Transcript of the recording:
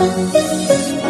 啊。